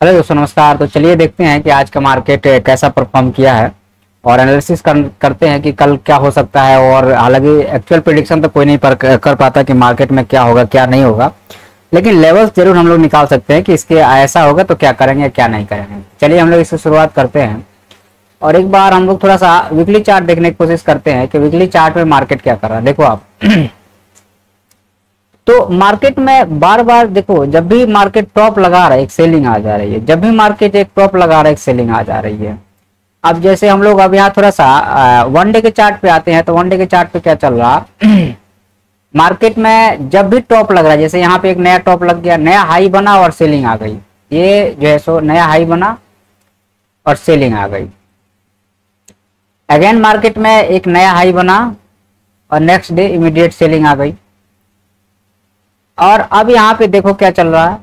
Hello दोस्तों नमस्कार। तो चलिए देखते हैं कि आज का मार्केट कैसा परफॉर्म किया है। और एनालिसिस कर, करते हैं कि कल क्या हो सकता है। और हालाँकि एक्चुअल प्रिडिक्शन तो कोई नहीं पर, कर पाता कि मार्केट में क्या होगा क्या नहीं होगा। लेकिन लेवल्स ज़रूर हम लोग निकाल सकते हैं कि इसके ऐसा होगा तो क्या करेंगे क्या नहीं करेंगे। चलिए हम लोग इससे शुरुआत करते हैं। और एक बार हम लोग थोड़ा सा वीकली चार्ट देखने की कोशिश करते हैं कि वीकली चार्ट में मार्केट क्या कर रहा है। देखो आप। तो मार्केट में बार बार देखो, जब भी मार्केट टॉप लगा रहा है, एक सेलिंग आ जा रही है। जब भी मार्केट एक टॉप लगा रहा है, एक सेलिंग आ जा रही है। अब जैसे हम लोग अब यहाँ थोड़ा सा वन डे के चार्ट पे आते हैं तो वन डे के चार्ट पे क्या चल रहा? मार्केट में जब भी टॉप लग रहा है, जैसे यहाँ पे एक नया टॉप लग गया, नया हाई बना और सेलिंग आ गई। ये जो है सो, नया हाई बना और सेलिंग आ गई। अगेन मार्केट में एक नया हाई बना और नेक्स्ट डे इमीडिएट सेलिंग आ गई। और अब यहाँ पे देखो क्या चल रहा है।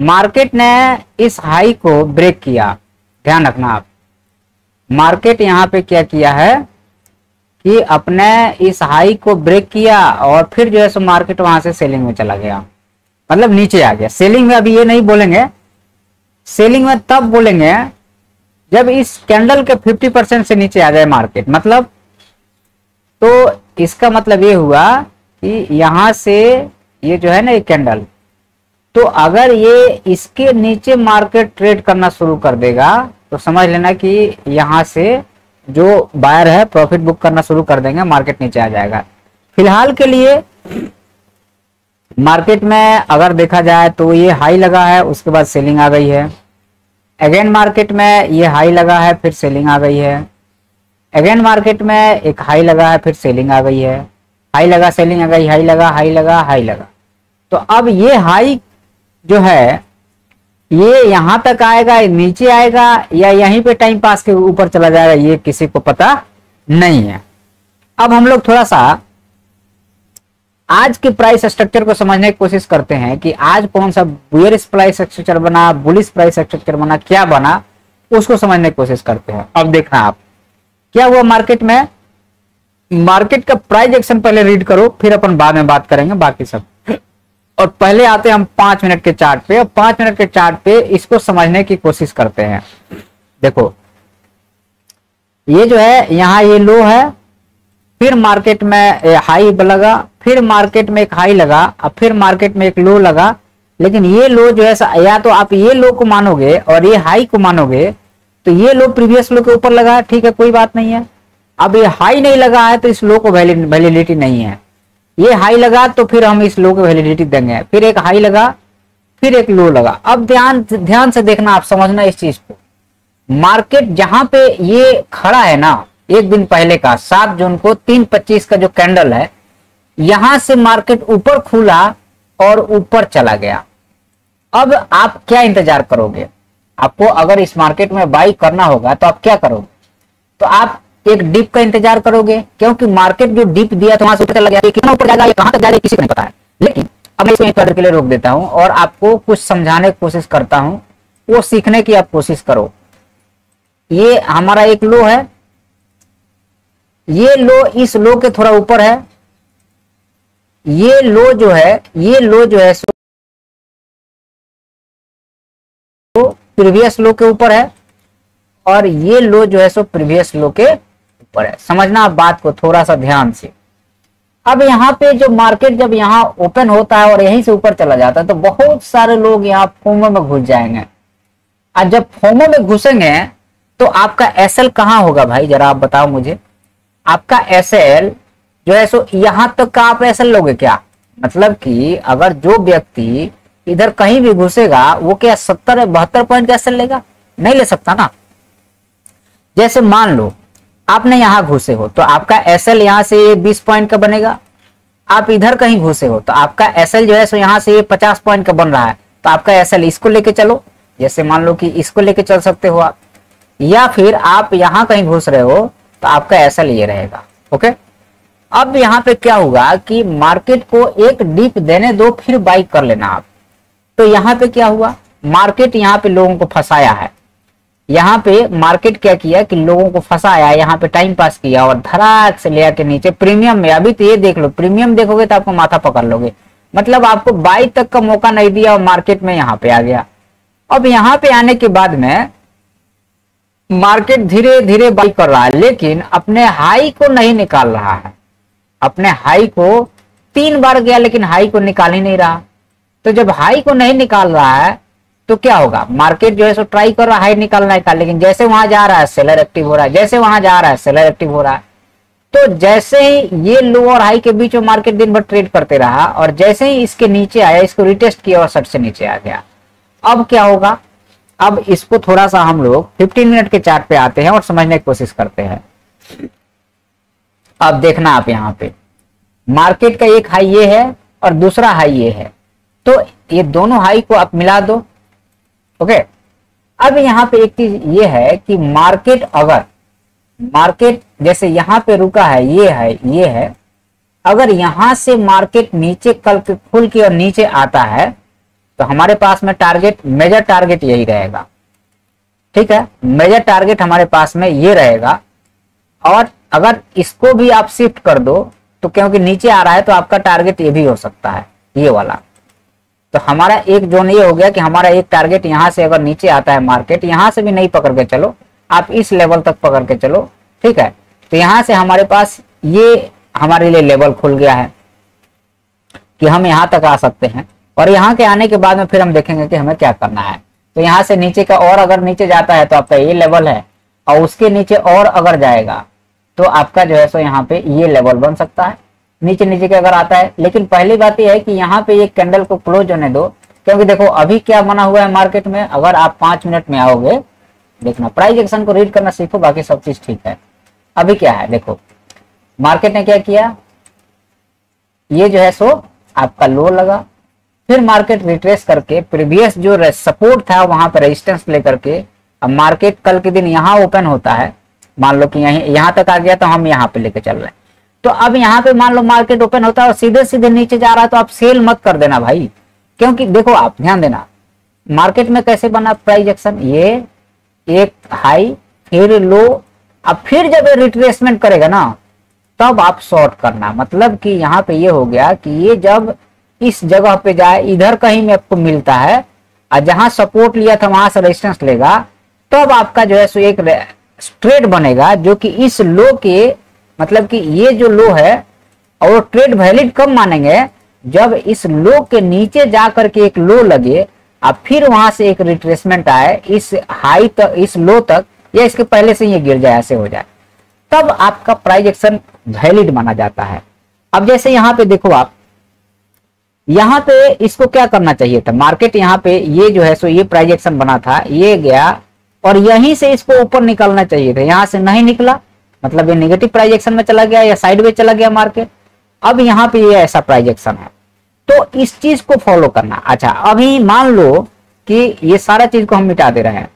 मार्केट ने इस हाई को ब्रेक किया। ध्यान रखना आप। मार्केट यहाँ पे क्या किया है कि अपने इस हाई को ब्रेक किया और फिर जो है सो मार्केट वहाँ से सेलिंग में चला गया। मतलब नीचे आ गया। सेलिंग में अभी ये नहीं बोलेंगे। सेलिंग में तब बोलेंगे जब इस कैंडल के 50 परसेंट से नीचे आ जाए मार्केट। मतलब तो इसका मतलब ये हुआ कि यहाँ से ये जो है ना ये कैंडल तो अगर ये इसके नीचे मार्केट ट्रेड करना शुरू कर देगा तो समझ लेना कि यहाँ से जो बायर है प्रॉफिट बुक करना शुरू कर देंगे मार्केट नीचे आ जाएगा। फ़िलहाल के लिए मार्केट में अगर देखा जाए तो ये हाई लगा है, उसके बाद सेलिंग आ गई है। अगेन मार्केट में ये हाई लगा है, फिर सेलिंग आ गई है। अगेन मार्केट में एक हाई लगा है, फिर सेलिंग आ गई है। हाई लगा, सेलिंग आ गई, हाई लगा हाई लगा हाई लगा। तो अब ये हाई जो है, ये यहाँ तक आएगा नीचे आएगा, या यहीं पे टाइम पास के ऊपर चला जाएगा, ये किसी को पता नहीं है। अब हम लोग थोड़ा सा आज के प्राइस स्ट्रक्चर को समझने की कोशिश करते हैं कि आज कौन सा बुयरिस प्राइस स्ट्रक्चर बना बुलिस प्राइस स्ट्रक्चर बना, क्या बना, उसको समझने की कोशिश करते हैं। अब देखना आप, क्या हुआ मार्केट में? मार्केट का प्राइस एक्शन पहले रीड करो, फिर अपन बाद में बात करेंगे, बाकी सब। और पहले आते हैं हम पाँच मिनट के चार्ट पे, और पाँच मिनट के चार्ट पे इसको समझने की कोशिश करते हैं। देखो, ये जो है, यहाँ ये लो है, फिर मार्केट में हाई लगा, फिर मार्केट में एक हाई लगा और फिर मार्केट में एक लो लगा। लेकिन ये लो जो है, या तो आप ये लो को मानोगे, और ये हाई को मानोगे तो ये लो प्रीवियस लो के ऊपर लगा ठीक है, कोई बात नहीं है। अब ये हाई नहीं लगा है तो इस लो को वैलिडिटी नहीं है। ये हाई लगा तो फिर हम इस लो को वैलिडिटी देंगे। फिर एक हाई लगा, फिर एक लो लगा। अब ध्यान ध्यान से देखना, आप समझना इस चीज़ को। मार्केट जहाँ पे ये खड़ा है ना, एक दिन पहले का, सात जून को तीन पच्चीस का जो कैंडल है, यहाँ से मार्केट ऊपर खुला और ऊपर चला गया। अब आप क्या इंतज़ार करोगे? आपको अगर इस मार्केट में बाई करना होगा तो आप क्या करोगे? तो आप एक डिप का इंतज़ार करोगे? क्योंकि मार्केट जो डिप दिया था वहाँ से चला गया। कितना ऊपर जाएगा कहाँ तक जाएगा किसी को नहीं पता है। लेकिन अब मैं इसमें के लिए रोक देता हूँ और आपको कुछ समझाने की कोशिश करता हूँ। वो सीखने की आप कोशिश करो। ये हमारा एक लो है। ये लो इस लो के थोड़ा ऊपर है। ये लो जो है, ये लो जो है, सो प्रीवियस लो के ऊपर है। और ये लो जो है, सो प्रीवियस लो के ऊपर है। समझना आप बात को थोड़ा सा ध्यान से। अब यहाँ पे जो मार्केट जब यहाँ ओपन होता है और यहीं से ऊपर चला जाता है तो बहुत सारे लोग यहाँ फोमो में घुस जाएँगे। और जब फोमो में घुसेंगे तो आपका एस एल कहाँ होगा भाई? जरा आप बताओ मुझे। आपका एस एल जो है सो यहाँ तक का आप एस एल लोगे क्या? मतलब कि अगर जो व्यक्ति इधर कहीं भी घुसेगा, वो क्या सत्तर बहत्तर पॉइंट का एस एल लेगा? नहीं ले सकता ना। जैसे मान लो आपने यहाँ घुसे हो तो आपका एस एल यहाँ से बीस पॉइंट का बनेगा। आप इधर कहीं घुसे हो तो आपका एस एल जो है सो यहाँ से पचास पॉइंट का बन रहा है। तो आपका एस एल इसको लेके चलो। जैसे मान लो कि इसको लेके चल सकते हो आप। या फिर आप यहाँ कहीं घुस रहे हो तो आपका एस एल ये रहेगा। ओके? अब यहाँ पे क्या होगा कि मार्केट को एक डीप देने दो, फिर बाई कर लेना आप। तो यहाँ पे क्या हुआ? मार्केट यहाँ पे लोगों को फंसाया है। यहाँ पे मार्केट क्या किया कि लोगों को फंसाया, यहाँ पे टाइम पास किया और धराक से ले आके नीचे प्रीमियम में। अभी तो ये देख लो प्रीमियम देखोगे तो आपको माथा पकड़ लोगे। मतलब आपको बाई तक का मौका नहीं दिया और मार्केट में यहाँ पे आ गया। अब यहाँ पे आने के बाद में मार्केट धीरे धीरे बाई कर रहा है, लेकिन अपने हाई को नहीं निकाल रहा है। अपने हाई को तीन बार गया, लेकिन हाई को निकाल ही नहीं रहा। तो जब हाई को नहीं निकाल रहा है तो क्या होगा? मार्केट जो है सो ट्राई कर रहा है हाई निकालना का लेकिन जैसे वहाँ जा रहा है सेलर एक्टिव हो रहा है, जैसे वहाँ जा रहा है सेलर एक्टिव हो रहा है। तो जैसे ही ये लो और हाई के बीच में मार्केट दिन भर ट्रेड करते रहा, और जैसे ही इसके नीचे आया, इसको रिटेस्ट किया और सट से नीचे आ गया। अब क्या होगा? अब इसको थोड़ा सा हम लोग 15 मिनट के चार्ट पे आते हैं और समझने की कोशिश करते हैं। अब देखना आप यहाँ पे। मार्केट का एक हाई ये है और दूसरा हाई ये है। तो ये दोनों हाई को आप मिला दो। ओके। अब यहाँ पे एक चीज़ ये है कि मार्केट अगर मार्केट जैसे यहाँ पे रुका है, ये है ये है। अगर यहाँ से मार्केट नीचे कल के खुल के और नीचे आता है तो हमारे पास में टारगेट मेजर टारगेट यही रहेगा। ठीक है? मेजर टारगेट हमारे पास में ये रहेगा। और अगर इसको भी आप शिफ्ट कर दो तो क्योंकि नीचे आ रहा है तो आपका टारगेट ये भी हो सकता है, ये वाला। तो हमारा एक जोन ये हो गया कि हमारा एक टारगेट यहाँ से अगर नीचे आता है मार्केट यहाँ से भी नहीं पकड़ के चलो। आप इस लेवल तक पकड़ के चलो, ठीक है? तो यहाँ से हमारे पास ये हमारे लिए लेवल खुल गया है कि हम यहाँ तक आ सकते हैं। और यहाँ के आने के बाद में फिर हम देखेंगे कि हमें क्या करना है। तो यहाँ से नीचे का और अगर नीचे जाता है तो आपका ये लेवल है और उसके नीचे और अगर जाएगा तो आपका जो है सो यहाँ पे ये लेवल बन सकता है। नीचे नीचे के अगर आता है, लेकिन पहली बात यह है कि यहाँ पे ये कैंडल को क्लोज होने दो, क्योंकि देखो, अभी क्या बना हुआ है मार्केट में? अगर आप पाँच मिनट में आओगे, देखना प्राइस एक्शन को रीड करना सीखो, बाकी सब चीज़ ठीक है। अभी क्या है, देखो मार्केट ने क्या किया? ये जो है सो, आपका लो लगा। फिर मार्केट रिट्रेस करके प्रीवियस जो सपोर्ट था, वहाँ पर रेजिस्टेंस लेकर के, अब मार्केट कल के दिन यहाँ ओपन होता है। मान लो कि यहीं, यहाँ तक आ गया तो हम यहाँ पे लेके चल रहे हैं। तो अब यहाँ पे मान लो मार्केट ओपन होता है और सीधे सीधे नीचे जा रहा है तो आप सेल मत कर देना भाई। क्योंकि देखो आप, ध्यान देना मार्केट में कैसे बना प्राइस एक्शन ये एक हाई फिर लो अब फिर जब ये रिट्रेसमेंट करेगा ना, तब आप शॉर्ट करना। मतलब कि यहाँ पे ये हो गया कि ये जब इस जगह पे जाए, इधर कहीं में आपको मिलता है, और जहाँ सपोर्ट लिया था, वहाँ से रेजिस्टेंस लेगा, तब आपका जो है सो एक स्ट्रेट बनेगा, जो कि इस लो के मतलब कि ये जो लो है, और ट्रेड वैलिड कब मानेंगे? जब इस लो के नीचे जा करके एक लो लगे और फिर वहाँ से एक रिट्रेसमेंट आए, इस हाई तक इस लो तक, या इसके पहले से ये गिर जाए, ऐसे हो जाए। तब आपका प्राइज एक्शन वैलिड माना जाता है। अब जैसे यहाँ पे देखो आप, यहाँ पे इसको क्या करना चाहिए था? मार्केट यहाँ पे ये जो है, सो ये प्राइजेक्शन बना था, ये गया, और यहीं से इसको ऊपर निकलना चाहिए था। यहाँ से नहीं निकला मतलब ये नेगेटिव प्राइजेक्शन में चला गया या साइड चला गया मार्केट अब यहाँ पे ये ऐसा प्राइजेक्शन है। तो इस चीज़ को फॉलो करना। अच्छा अभी मान लो कि ये सारा चीज़ को हम मिटा दे रहे हैं।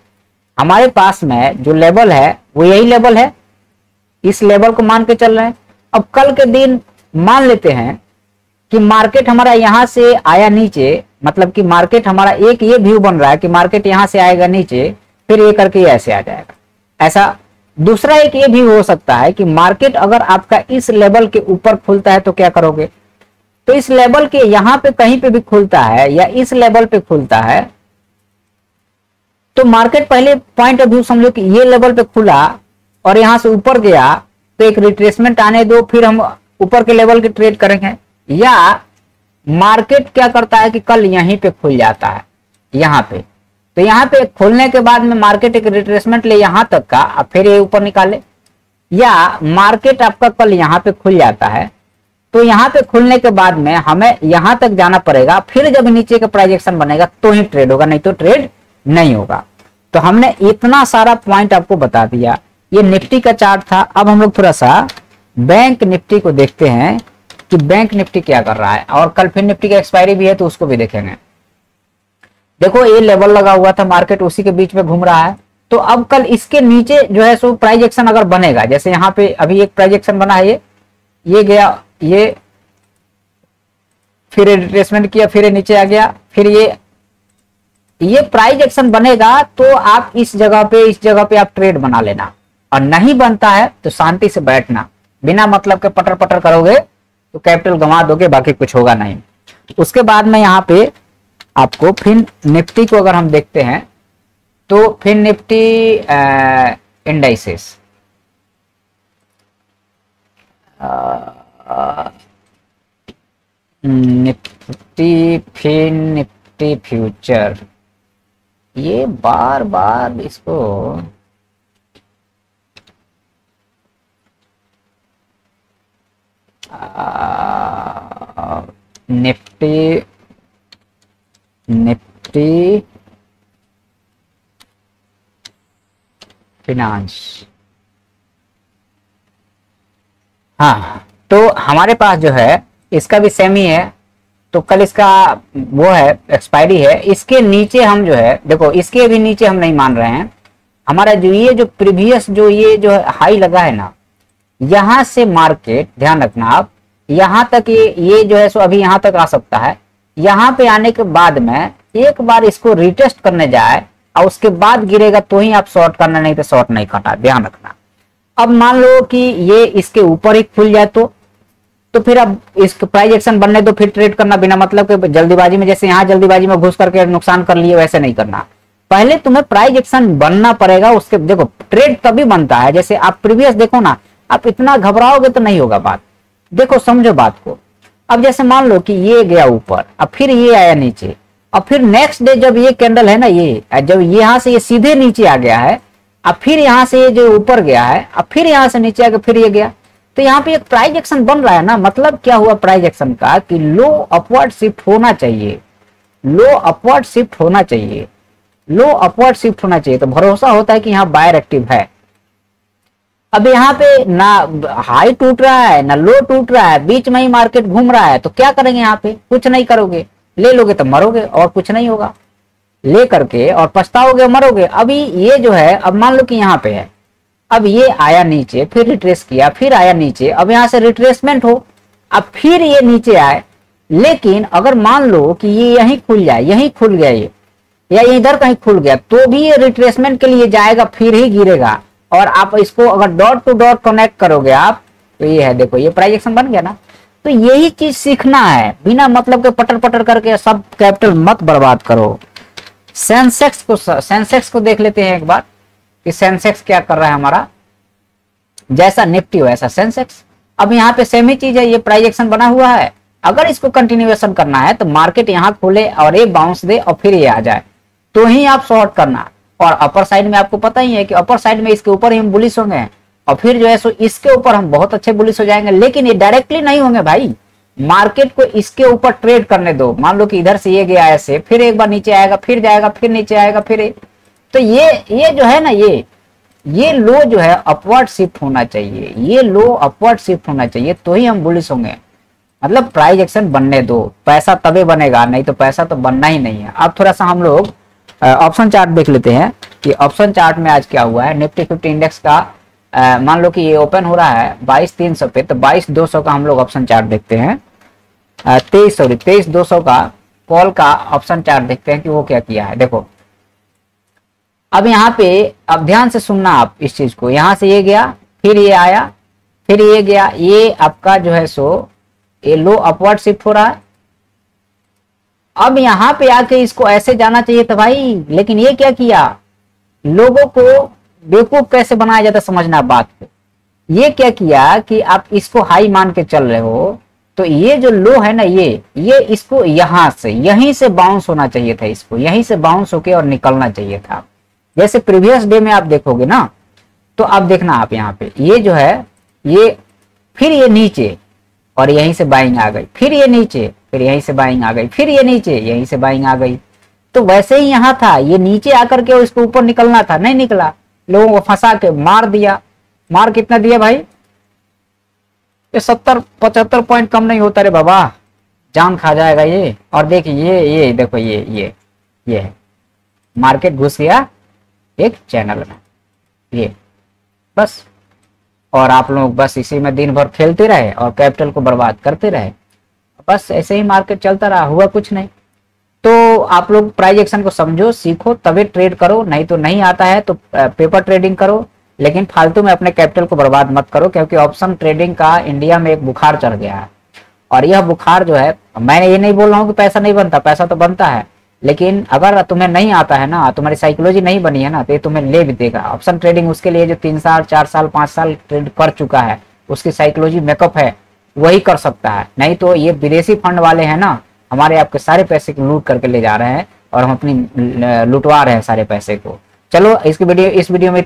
हमारे पास में जो लेवल है, वो यही लेवल है। इस लेवल को मान के चल रहे हैं। अब कल के दिन मान लेते हैं कि मार्केट हमारा यहाँ से आया नीचे। मतलब कि मार्केट हमारा एक ये व्यू बन रहा है कि मार्केट यहाँ से आएगा नीचे, फिर ये करके ऐसे आ जाएगा। ऐसा दूसरा एक ये भी हो सकता है कि मार्केट अगर आपका इस लेवल के ऊपर खुलता है तो क्या करोगे? तो इस लेवल के यहाँ पे कहीं पे भी खुलता है या इस लेवल पे खुलता है तो मार्केट पहले पॉइंट ऑफ़ व्यू समझो कि ये लेवल पे खुला और यहाँ से ऊपर गया तो एक रिट्रेसमेंट आने दो, फिर हम ऊपर के लेवल के ट्रेड करेंगे। या मार्केट क्या करता है कि कल यहीं पे खुल जाता है, यहाँ पे। तो यहाँ पे खुलने के बाद में मार्केट एक रिट्रेसमेंट ले यहाँ तक का, अब फिर ये ऊपर निकाले। या मार्केट आपका कल यहाँ पे खुल जाता है। तो यहाँ पे खुलने के बाद में हमें यहाँ तक जाना पड़ेगा, फिर जब नीचे का प्राइजेक्शन बनेगा तो ही ट्रेड होगा, नहीं तो ट्रेड नहीं होगा। तो हमने इतना सारा पॉइंट आपको बता दिया। ये निफ्टी का चार्ट था। अब हम लोग थोड़ा सा बैंक निफ्टी को देखते हैं कि बैंक निफ्टी क्या कर रहा है। और कल फिर निफ्टी का एक्सपायरी भी है तो उसको भी देखेंगे। देखो, ये लेवल लगा हुआ था मार्केट उसी के बीच में घूम रहा है। तो अब कल इसके नीचे जो है, सो प्राइज एक्शन अगर बनेगा, जैसे यहाँ पे अभी एक प्राइज एक्शन बना है, ये ये गया, ये, फिर रिट्रेसमेंट किया, फिर नीचे आ गया, फिर ये ये प्राइज एक्शन बनेगा तो आप इस जगह पे, इस जगह पे आप ट्रेड बना लेना। और नहीं बनता है तो शांति से बैठना। बिना मतलब के पटर पटर करोगे तो कैपिटल गंवा दोगे, बाकी कुछ होगा नहीं। उसके बाद में यहाँ पे आपको फिर निफ्टी को अगर हम देखते हैं तो फिर Nifty indices Nifty Fin Nifty future. ये बार बार इसको निफ्टी निफ्टी फिनांस हाँ तो हमारे पास जो है, इसका भी सेम ही है तो कल इसका वो है एक्सपायरी है। इसके नीचे हम जो है, देखो, इसके भी नीचे हम नहीं मान रहे हैं। हमारा जो ये जो प्रीवियस जो ये जो हाई लगा है ना, यहाँ से मार्केट ध्यान रखना आप, यहाँ तक ये ये जो है, सो अभी यहाँ तक आ सकता है। यहाँ पे आने के बाद में एक बार इसको रिटेस्ट करने जाए, और उसके बाद गिरेगा तो ही आप शॉर्ट करना, नहीं तो शॉर्ट नहीं करना ध्यान रखना। अब मान लो कि ये इसके ऊपर ही खुल जाए तो तो फिर अब इस प्राइज एक्शन बनने दो, फिर ट्रेड करना बिना मतलब के, जल्दीबाजी में जैसे यहाँ जल्दीबाजी में घुस करके नुकसान कर लिए, वैसे नहीं करना। पहले तुम्हें प्राइज एक्शन बनना पड़ेगा, उसके, देखो ट्रेड तभी बनता है। जैसे आप प्रीवियस देखो ना, आप इतना घबराओगे तो नहीं होगा बात। देखो, समझो बात को। अब जैसे मान लो कि ये गया ऊपर, अब फिर ये आया नीचे, अब फिर नेक्स्ट डे जब ये कैंडल है ना ये जब यहाँ से ये सीधे नीचे आ गया है, अब फिर यहाँ से ये जो ऊपर गया है, अब फिर यहाँ से नीचे आके फिर ये गया। तो यहाँ पे एक प्राइज एक्शन बन रहा है ना मतलब क्या हुआ प्राइज एक्शन का कि लो अपवर्ड शिफ्ट होना चाहिए। लो अपवर्ड शिफ्ट होना चाहिए। लो अपवर्ड शिफ्ट होना चाहिए। तो भरोसा होता है कि यहाँ बायर एक्टिव है। अब यहाँ पे ना हाई टूट रहा है, ना लो टूट रहा है, बीच में ही मार्केट घूम रहा है तो क्या करेंगे यहाँ पे? कुछ नहीं करोगे। ले लोगे तो मरोगे और कुछ नहीं होगा। ले करके और पछताओगे, मरोगे। अभी ये जो है, अब मान लो कि यहाँ पे है। अब ये आया नीचे, फिर रिट्रेस किया, फिर आया नीचे। अब यहाँ से रिट्रेसमेंट हो। अब फिर ये नीचे आए। लेकिन अगर मान लो कि ये यहीं खुल जाए, यहीं खुल गया ये, या इधर कहीं खुल गया तो भी ये रिट्रेसमेंट के लिए जाएगा, फिर ही गिरेगा। और आप इसको अगर डॉट टू डॉट कनेक्ट करोगे आप तो ये है, देखो, ये प्राइजेक्शन बन गया ना। तो यही चीज़ सीखना है। बिना मतलब के पटर पटर करके सब कैपिटल मत बर्बाद करो। सेंसेक्स को सेंसेक्स को देख लेते हैं एक बार, कि सेंसेक्स क्या कर रहा है हमारा। जैसा निफ्टी वैसा सेंसेक्स अब यहाँ पे सेम ही चीज़ है, ये प्राइजेक्शन बना हुआ है। अगर इसको कंटिन्यूएशन करना है तो मार्केट यहाँ खोले और ये बाउंस दे और फिर ये आ जाए। तो ही आप शॉर्ट करना। और अपर साइड में आपको पता ही है कि अपर साइड में इसके ऊपर ही हम बुलिस होंगे। और फिर जो है सो इसके ऊपर हम बहुत अच्छे बुलिस हो जाएँगे। लेकिन ये डायरेक्टली नहीं होंगे भाई। मार्केट को इसके ऊपर ट्रेड करने दो। मान लो कि इधर से ये गया ऐसे, फिर एक बार नीचे आएगा, फिर जाएगा, फिर नीचे आएगा, फिर तो ये ये जो है ना ये ये लो जो है अपवर्ड शिफ्ट होना चाहिए। ये लो अपवर्ड शिफ्ट होना चाहिए तो ही हम बुलिस होंगे। मतलब प्राइज एक्शन बनने दो। पैसा तबे बनेगा, नहीं तो पैसा तो बनना ही नहीं है। अब थोड़ा सा हम लोग ऑप्शन चार्ट देख लेते हैं कि ऑप्शन चार्ट में आज क्या हुआ है? निफ्टी फिफ्टी इंडेक्स का मान लो कि ये ओपन हो रहा है बाईस तीन सौ पे तो बाईस दो सौ का हम लोग ऑप्शन चार्ट देखते हैं। तेईस सॉरी तेईस दो सौ का कॉल का ऑप्शन चार्ट देखते हैं कि वो क्या किया है। देखो, अब यहाँ पे, अब ध्यान से सुनना आप इस चीज़ को। यहाँ से ये गया, फिर ये आया, फिर ये गया, ये आपका जो है सो, ये लो अपवर्ड शिफ्ट हो रहा है। अब यहाँ पे आके इसको ऐसे जाना चाहिए था भाई, लेकिन ये क्या किया? लोगों को बेवकूफ़ कैसे बनाया जाता समझना बात को ये क्या किया कि आप इसको हाई मान के चल रहे हो तो ये जो लो है ना ये ये इसको यहाँ से, यहीं से बाउंस होना चाहिए था इसको, यहीं से बाउंस होके और निकलना चाहिए था। जैसे प्रीवियस डे में आप देखोगे ना तो आप देखना आप यहाँ पे, ये जो है, ये फिर ये नीचे, और यहीं से बाइंग आ गई, फिर ये नीचे फिर यहीं से बाइंग आ गई, फिर ये नीचे, यहीं से बाइंग आ गई। तो वैसे ही यहाँ था, ये नीचे आकर के इसको ऊपर निकलना था, नहीं निकला। लोगों को फंसा के मार दिया। मार कितना दिया भाई? ये सत्तर, पचहत्तर पॉइंट कम नहीं होता रे बाबा। जान खा जाएगा ये। और देखिए ये ये, देखो, ये ये ये है। मार्केट घुस गया एक चैनल में। ये, बस। और आप लोग बस इसी में दिन भर खेलते रहे और कैपिटल को बर्बाद करते रहे। बस ऐसे ही मार्केट चलता रहा, हुआ कुछ नहीं। तो आप लोग प्राइज एक्शन को समझो, सीखो, तभी ट्रेड करो, नहीं तो नहीं आता है तो पेपर ट्रेडिंग करो, लेकिन फालतू में अपने कैपिटल को बर्बाद मत करो, क्योंकि ऑप्शन ट्रेडिंग का इंडिया में एक बुखार चढ़ गया है। और यह बुखार जो है, मैं ये नहीं बोल रहा हूँ कि पैसा नहीं बनता, पैसा तो बनता है, लेकिन अगर तुम्हें नहीं आता है ना, तुम्हारी साइकोलॉजी नहीं बनी है ना तो ये तुम्हें ले भी देगा। ऑप्शन ट्रेडिंग उसके लिए जो तीन साल, चार साल, पाँच साल ट्रेड कर चुका है, उसकी साइकोलॉजी मेकअप है। वही कर सकता है। नहीं तो ये विदेशी फंड वाले हैं ना, हमारे आपके सारे पैसे को लूट करके ले जा रहे हैं और हम अपनी लुटवा रहे हैं सारे पैसे को। चलो, इसकी वीडियो, इस वीडियो में